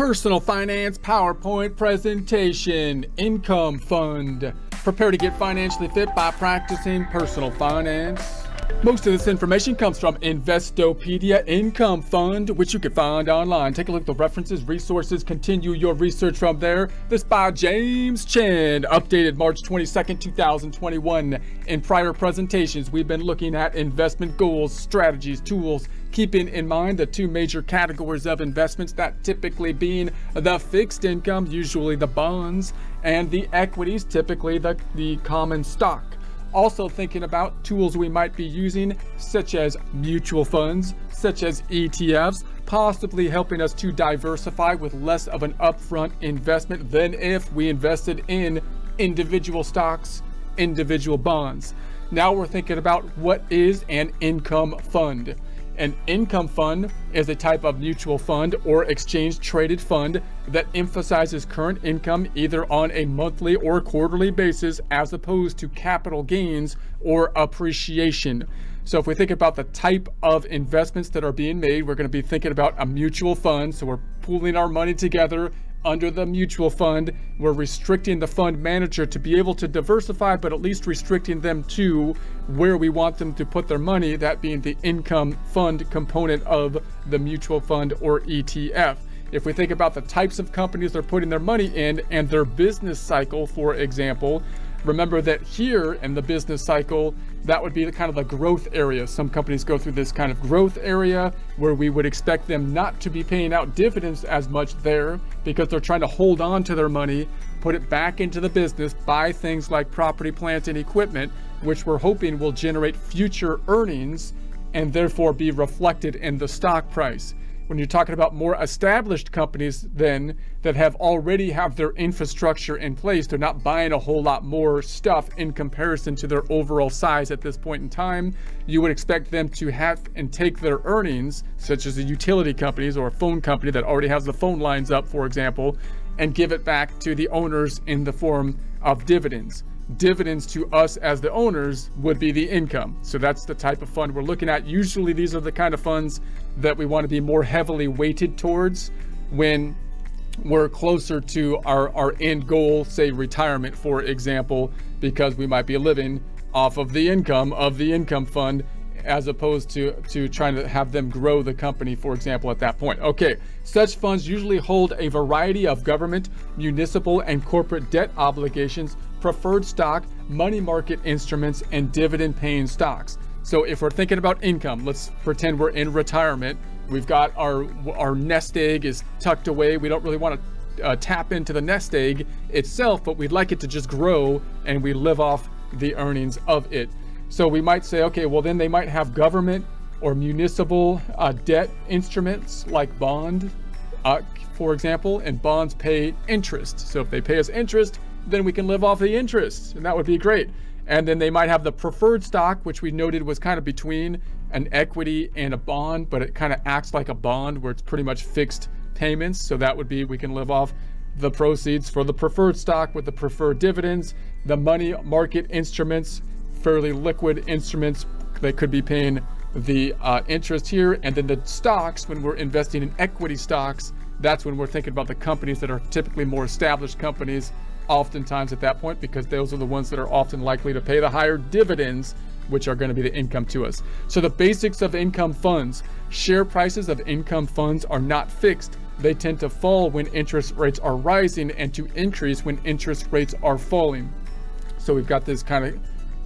Personal Finance PowerPoint presentation. Income Fund. Prepare to get financially fit by practicing personal finance. Most of this information comes from Investopedia Income Fund, which you can find online. Take a look at the references, resources, continue your research from there. This by James Chen, updated March 22nd, 2021. In prior presentations, we've been looking at investment goals, strategies, tools, keeping in mind the two major categories of investments, that typically being the fixed income, usually the bonds, and the equities, typically the, the common stock. Also thinking about tools we might be using, such as mutual funds, such as ETFs, possibly helping us to diversify with less of an upfront investment than if we invested in individual stocks, individual bonds. Now we're thinking about what is an income fund. An income fund is a type of mutual fund or exchange traded fund that emphasizes current income either on a monthly or quarterly basis as opposed to capital gains or appreciation. So if we think about the type of investments that are being made, we're going to be thinking about a mutual fund. So we're pooling our money together under the mutual fund, we're restricting the fund manager to be able to diversify, but at least restricting them to where we want them to put their money, that being the income fund component of the mutual fund or ETF. If we think about the types of companies they're putting their money in and their business cycle, for example, remember that here in the business cycle, that would be the kind of the growth area. Some companies go through this kind of growth area where we would expect them not to be paying out dividends as much there because they're trying to hold on to their money, put it back into the business, buy things like property, plant, and equipment, which we're hoping will generate future earnings and therefore be reflected in the stock price when you're talking about more established companies then that have already have their infrastructure in place they're not buying a whole lot more stuff in comparison to their overall size at this point in time you would expect them to have and take their earnings such as a utility companies or a phone company that already has the phone lines up for example and give it back to the owners in the form of dividends dividends to us as the owners would be the income. So that's the type of fund we're looking at. Usually these are the kind of funds that we want to be more heavily weighted towards when we're closer to our, our end goal, say retirement, for example, because we might be living off of the income of the income fund as opposed to, to trying to have them grow the company, for example, at that point. Okay, such funds usually hold a variety of government, municipal, and corporate debt obligations, preferred stock, money market instruments, and dividend paying stocks. So if we're thinking about income, let's pretend we're in retirement. We've got our, our nest egg is tucked away. We don't really want to uh, tap into the nest egg itself, but we'd like it to just grow and we live off the earnings of it. So we might say, okay, well then they might have government or municipal uh, debt instruments like bond, uh, for example, and bonds pay interest. So if they pay us interest, then we can live off the interest, and that would be great. And then they might have the preferred stock, which we noted was kind of between an equity and a bond, but it kind of acts like a bond where it's pretty much fixed payments. So that would be we can live off the proceeds for the preferred stock with the preferred dividends, the money market instruments fairly liquid instruments that could be paying the uh, interest here. And then the stocks, when we're investing in equity stocks, that's when we're thinking about the companies that are typically more established companies, oftentimes at that point, because those are the ones that are often likely to pay the higher dividends, which are going to be the income to us. So the basics of income funds, share prices of income funds are not fixed. They tend to fall when interest rates are rising and to increase when interest rates are falling. So we've got this kind of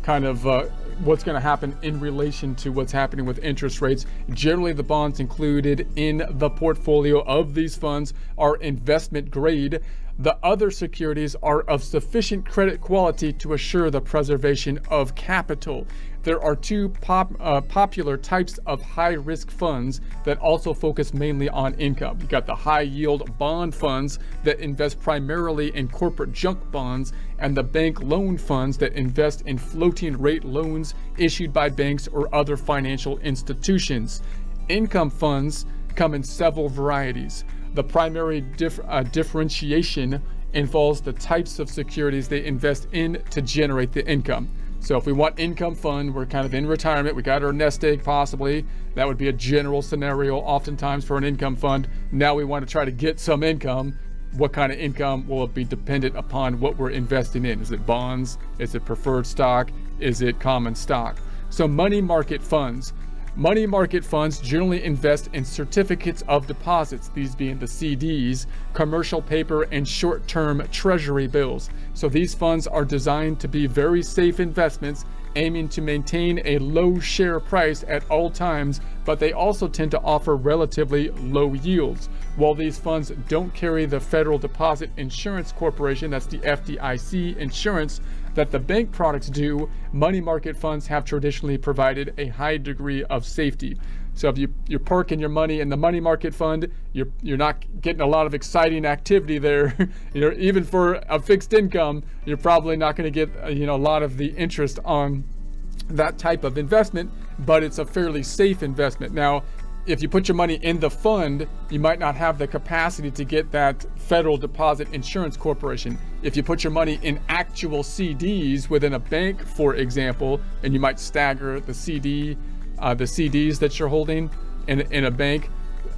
kind of uh, what's going to happen in relation to what's happening with interest rates. Generally, the bonds included in the portfolio of these funds are investment grade. The other securities are of sufficient credit quality to assure the preservation of capital. There are two pop, uh, popular types of high risk funds that also focus mainly on income. You got the high yield bond funds that invest primarily in corporate junk bonds and the bank loan funds that invest in floating rate loans issued by banks or other financial institutions. Income funds come in several varieties. The primary dif uh, differentiation involves the types of securities they invest in to generate the income. So if we want income fund, we're kind of in retirement, we got our nest egg possibly. That would be a general scenario oftentimes for an income fund. Now we want to try to get some income. What kind of income will it be dependent upon what we're investing in? Is it bonds? Is it preferred stock? Is it common stock? So money market funds. Money market funds generally invest in certificates of deposits, these being the CDs, commercial paper, and short term treasury bills. So these funds are designed to be very safe investments, aiming to maintain a low share price at all times, but they also tend to offer relatively low yields. While these funds don't carry the Federal Deposit Insurance Corporation, that's the FDIC insurance, that the bank products do, money market funds have traditionally provided a high degree of safety. So if you, you're parking your money in the money market fund, you're, you're not getting a lot of exciting activity there. you know, even for a fixed income, you're probably not going to get uh, you know a lot of the interest on that type of investment, but it's a fairly safe investment. Now, if you put your money in the fund, you might not have the capacity to get that Federal Deposit Insurance Corporation. If you put your money in actual CDs within a bank, for example, and you might stagger the CD, uh, the CDs that you're holding in, in a bank,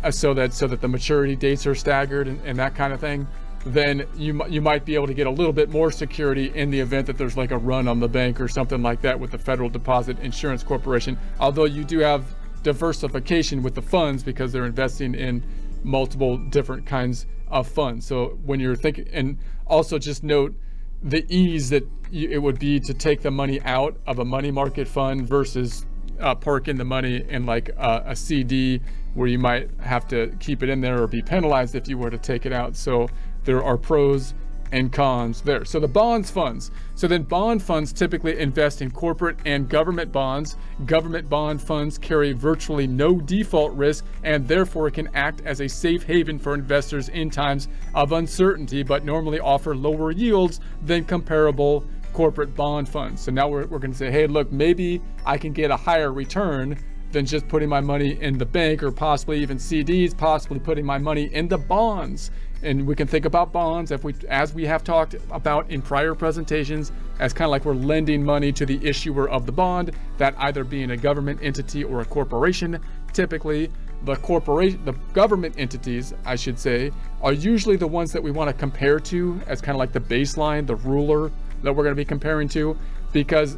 uh, so that so that the maturity dates are staggered and, and that kind of thing, then you you might be able to get a little bit more security in the event that there's like a run on the bank or something like that with the Federal Deposit Insurance Corporation. Although you do have diversification with the funds because they're investing in multiple different kinds of funds. So when you're thinking, and also just note the ease that it would be to take the money out of a money market fund versus uh, parking the money in like a, a CD where you might have to keep it in there or be penalized if you were to take it out. So there are pros and cons there. So the bonds funds. So then bond funds typically invest in corporate and government bonds. Government bond funds carry virtually no default risk and therefore can act as a safe haven for investors in times of uncertainty, but normally offer lower yields than comparable corporate bond funds. So now we're, we're going to say, hey, look, maybe I can get a higher return than just putting my money in the bank or possibly even CDs, possibly putting my money in the bonds and we can think about bonds if we as we have talked about in prior presentations as kind of like we're lending money to the issuer of the bond that either being a government entity or a corporation typically the corporation the government entities i should say are usually the ones that we want to compare to as kind of like the baseline the ruler that we're going to be comparing to. Because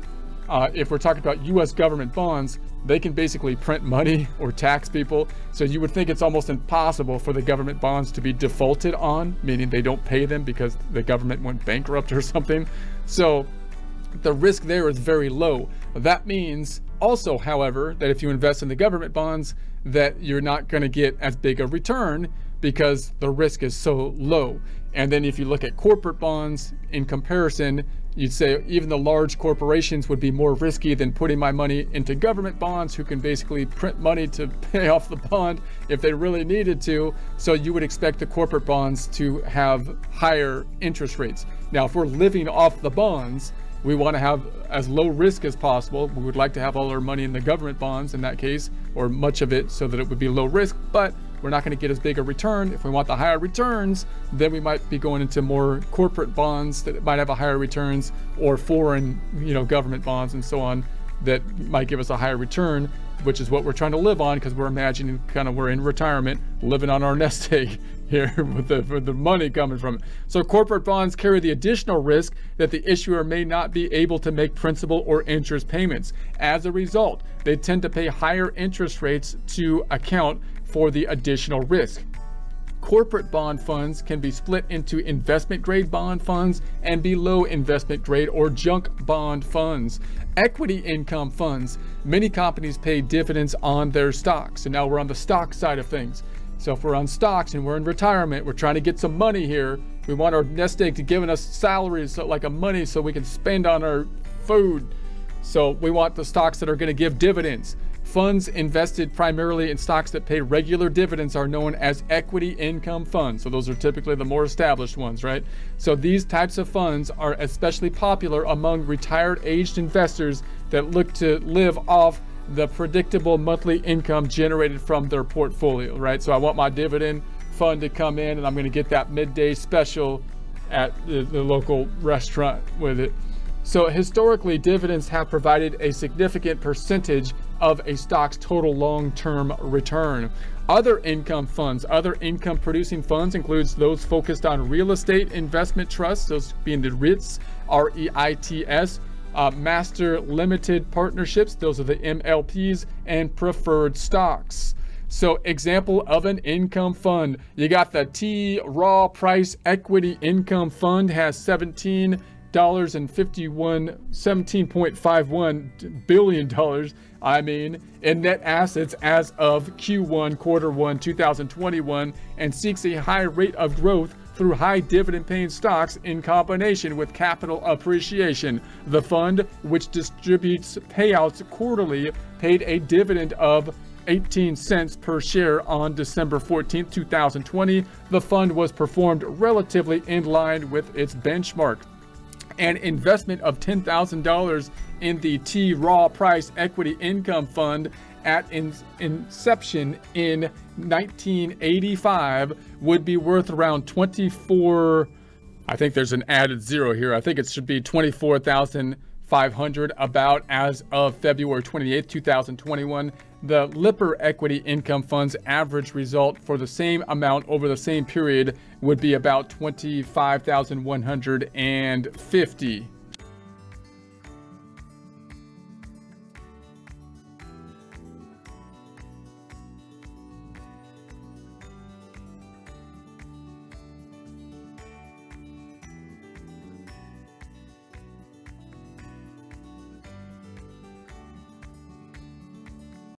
uh, if we're talking about us government bonds they can basically print money or tax people. So you would think it's almost impossible for the government bonds to be defaulted on, meaning they don't pay them because the government went bankrupt or something. So the risk there is very low. That means also, however, that if you invest in the government bonds, that you're not going to get as big a return because the risk is so low. And then if you look at corporate bonds in comparison, you'd say even the large corporations would be more risky than putting my money into government bonds who can basically print money to pay off the bond if they really needed to. So you would expect the corporate bonds to have higher interest rates. Now, if we're living off the bonds, we want to have as low risk as possible. We would like to have all our money in the government bonds in that case, or much of it so that it would be low risk, but we're not going to get as big a return. If we want the higher returns, then we might be going into more corporate bonds that might have a higher returns or foreign, you know, government bonds and so on that might give us a higher return, which is what we're trying to live on because we're imagining kind of we're in retirement, living on our nest egg here with the, with the money coming from it. So corporate bonds carry the additional risk that the issuer may not be able to make principal or interest payments. As a result, they tend to pay higher interest rates to account for the additional risk. Corporate bond funds can be split into investment grade bond funds and below investment grade or junk bond funds. Equity income funds, many companies pay dividends on their stocks. And now we're on the stock side of things. So if we're on stocks and we're in retirement, we're trying to get some money here. We want our nest egg to give us salaries, so like a money so we can spend on our food. So we want the stocks that are going to give dividends. Funds invested primarily in stocks that pay regular dividends are known as equity income funds. So those are typically the more established ones, right? So these types of funds are especially popular among retired aged investors that look to live off the predictable monthly income generated from their portfolio, right? So I want my dividend fund to come in and I'm going to get that midday special at the, the local restaurant with it. So historically, dividends have provided a significant percentage of a stock's total long-term return. Other income funds, other income producing funds includes those focused on real estate investment trusts, those being the REITs, R-E-I-T-S, uh, master limited partnerships, those are the MLPs, and preferred stocks. So example of an income fund, you got the T Rowe Price Equity Income Fund has 17 dollars and 51 17.51 billion dollars I mean in net assets as of Q1 quarter 1 2021 and seeks a high rate of growth through high dividend paying stocks in combination with capital appreciation. The fund, which distributes payouts quarterly, paid a dividend of 18 cents per share on December 14, 2020. The fund was performed relatively in line with its benchmark an investment of $10,000 in the T Rowe Price Equity Income Fund at in inception in 1985 would be worth around 24 I think there's an added zero here. I think it should be 24,500 about as of February 28, 2021. The Lipper Equity Income Fund's average result for the same amount over the same period would be about 25,150.